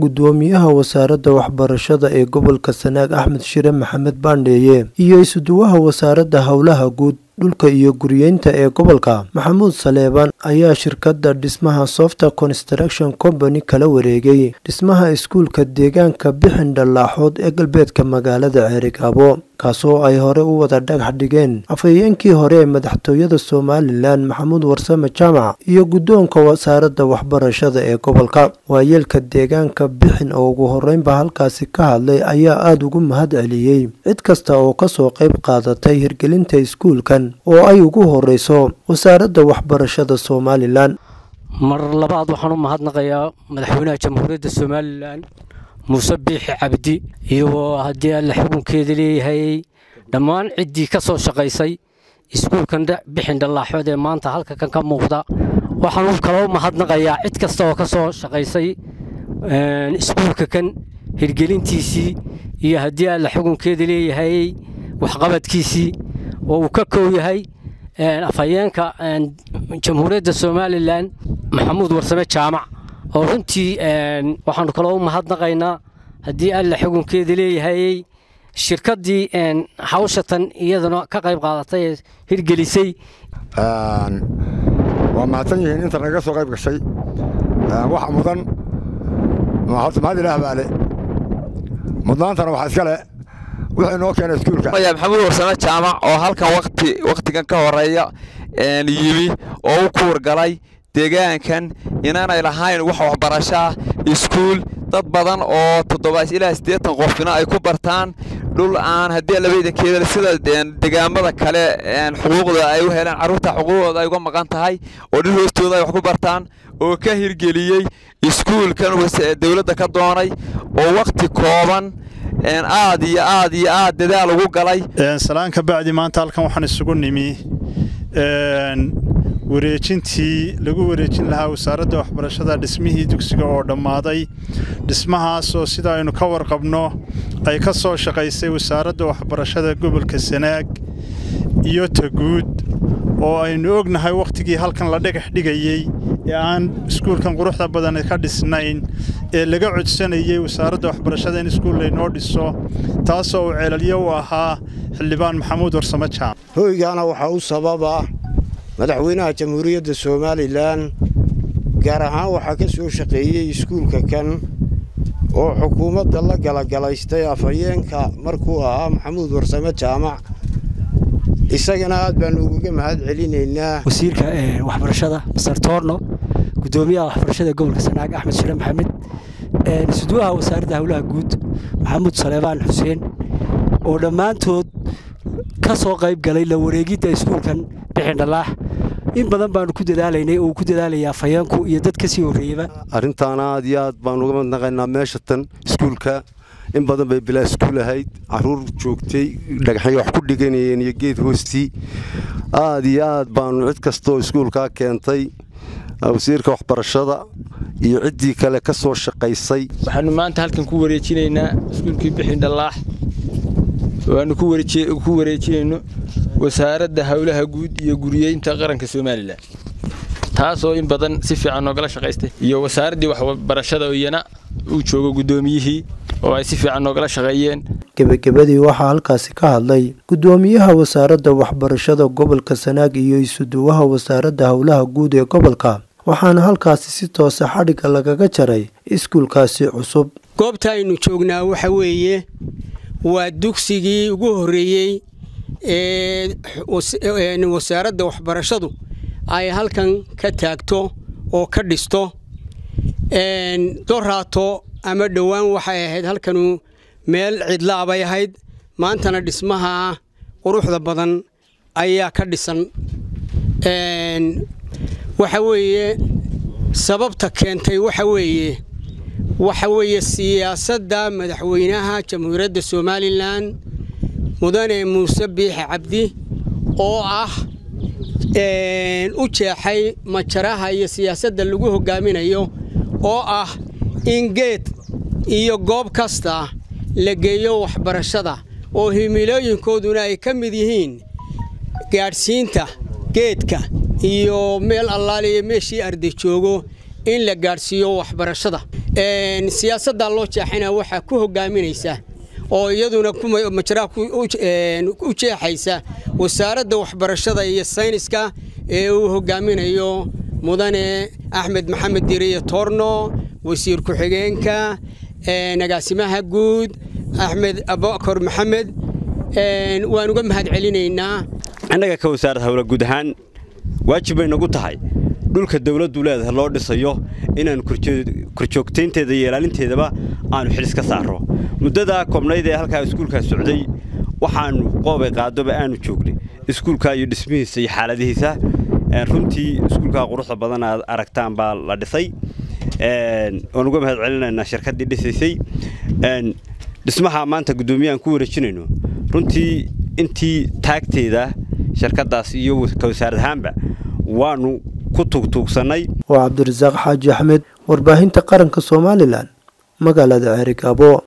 gudoomiyaha wasaaradda waxbarashada ee gobolka sanaag axmed shire maxamed baandheeye iyo isuduwaha wasaaradda howlaha guud dhulka iyo guriyeynta ee gobolka maxamuud saleebaan ayaa shirkadda dhismaha softer construction company kala wareegay. Dhismaha iskuulka deegaanka bixin dhallaaxood ee galbeedka magaalada ceerigaabo kaasoo ay hore u wada dhagax dhigeen. Afhayeenkii hore ee madaxtooyada somalilan maxamuud warsame jaamac iyo guddoonka wasaaradda waxbarashada ee gobolka waayeelka deegaanka bixin oo ugu horeynba halkaasi ka hadlay ayaa aada ugu mahad celiyey. Cid kasta oo ka soo qayb qaadatay hirgelinta iskuulkan oo ay ugu horeyso wasaaradda waxbarashada somalilan. Mar labaad waxaan u mahadnaqayaa madaxweynaha jamhuuriyadda somalilan muuse biixi cabdi iyagoo haddii alle xukunkeeda leeyahay dhammaan ciddii ka soo shaqaysay iskuulkan bixin dhallaaxood ee maanta halka kan ka muuqda. Waxaan kaloo mahadnaqayaa cid kasta oo ka soo shaqaysay iskuulka kan hirgelintiisii iyo haddii alle xukunkeeda leeyahay waxqabadkiisii oo uu ka koow yahay afhayeenka jamhuuriyadda somalilan maxamuud warsame jaamac. Oo runtii waxaanu kaloo u mahadnaqaynaa haddii alle xukunkeeda leeyahay shirkaddii hawshatan iyaduna ka qayb qaadatay ee hirgelisay. Waa mahadsan yihiin inta naga soo qayb gashay. Wax mudan horta mahad ilaah baale. Mudnaantana waxaa iska le wuxuu inoo keenay iskuulka. Maxamuud warsame jaamac oo halkan waqti waqtigan ka horreeya yimi oo u kuurgalay deegaankan inaanay lahayn wax waxbarashaa iskuul dad badan oo toddoba ilaa siddeetan qofina ay ku bartaan dhul aan haddii labaydankeeda sida degaamada kale xuquuqda ay u heleen carruurta xuquuqdooda ay uga maqan tahay oo dhul hoostooda ay wax ku bartaan oo ka hirgeliyey iskuulkan dowladda ka doonay oo wakhti kooban aad iyo aad iyo aad dadaal ugu galay salaan ka bacdi maanta halkan waxaan isugu nimi. Wareejintii lagu wareejin lahaa wasaaradda waxbarashada dhismihii dugsiga oo dhammaaday. Dhismahaas oo sida aynu ka warqabno ay ka soo shaqaysay wasaaradda waxbarashada gobolka sanaag iyo taguud oo aynu ognahay wakhtigii halkan la dhagax dhigayey ee aan iskuulkan quruxda badan ka dhisnayn ee laga codsanayey wasaaradda waxbarashada in iskuul laynoo dhiso taasoo uu ceelalyo u ahaa xildhibaan maxamuud warsame jaam hoygaana waxaa u sababa madaxweynaha jamhuuriyadda somalilan gaar ahaan waxaa ka soo shaqeeyey iskuulka kan oo xukuumadda la galagalaystay afhayeenka markuu ahaa maxamuud warsame jaamac isagana aad baannu ugaga mahad celinaynaa. Wasiirka waxbarashada master toorno gudoomiyaha waxbarashada gobolka sanaag axmed shire maxamed isuduwaha wasaaradda howlaha guud maxamuud saleebaan xuseen oo dhammaantood ka soo qayb galay la wareegidda iskuulkan bixin dhallaax in badan baanu ku dadaalaynay oo uu ku dadaalaya afhayeenku iyo dad ka sii horreeyaba. Arrintaana aad iyo aad baanu uga madnaqaynaa meesha tan iskuulka in badan bay bilaa iskuul ahayd carruur joogtay dhagaxay wax ku dhiganayeen iyo geed hoostii aad iyo aad baanu cid kastooo iskuulkaa keentay wasiirka waxbarashada iyo ciddii kale ka soo shaqaysay. Waxaanu maanta halkan ku wareejinaynaa iskuulkii bixin dhallaax waanu ku wareejinayno wasaaradda howlaha guud iyo guriyeynta qaranka somalilan taasoo in badan si fiican noogala shaqaystay iyo wasaaraddii waxbarashada iyana uu joogo guddoomiyihii oo ay si fiican noogala shaqeeyeen. Gebagabadii waxaa halkaasi ka hadlay gudoomiyaha wasaaradda waxbarashada gobolka sanaag iyo isuduwaha wasaaradda howlaha guud ee gobolka. Waxaana halkaasi si toosa xadhigga lagaga jaray iskuulkaasi cusub. Goobta aynu joognaa waxa weeye waa dugsigii ugu horreeyey ee wasaaradda waxbarashadu ay halkan ka taagto oo ka dhisto doraato ama dhowaan waxay ahayd halkanu meel cidlaa bay ahayd. Maantana dhismaha quruxda badan ayaa ka dhisan. Waxa weeye sababta keentay waxa weeye waxa weeye siyaasadda madaxweynaha jamhuuriyadda somalilan mudane muuse biixi cabdi oo ah u jeexay majaraha iyo siyaasadda lagu hogaaminayo oo ah in geed iyo goob kasta la geeyo waxbarashada oo himilooyinkooduna ay ka mid yihiin gaadhsiinta geedka iyo meel allaaliya meeshii arday joogo in la gaadhsiiyo waxbarashada. Siyaasaddaa loo jeexana waxaa ku hogaaminaysa oo iyaduna majraa u jeexaysa wasaaradda waxbarashada iyo sayniska ee uu hogaaminayo mudane axmed maxamed diriye toorno wasiir ku-xigeenka agaasimaha guud axmed abakar maxamed waan uga mahad celinaynaa. Annaga ka wasaarad howla guud ahaan waajib bay nagu tahay. Dhulka dawladdu leedahay loo dhisayo inaannu korjoogtaynteeda iyo ilaalinteedaba aanu xidhis ka saarro muddadaa koobnayd ee halkaa iskuulkaa socday waxaannu qoobay qaadoba aanu joognay iskuulkaa iyo dhismihiisa iyo xaaladihiisa runtii iskuulkaa quruxda badan aad aragtaan baa la dhisay. Waan uga mahad celinaynaa shirkaddii dhisaysay dhismaha maanta guddoomiyahan ku wareejinayno. Runtii intii taagteeda shirkaddaas iyo ka wasaarad ahaanba waannu ku tugtuugsannay waa cabdirasaaq xaaji axmed warbaahinta qaranka somalilan magaalada ceerigaabo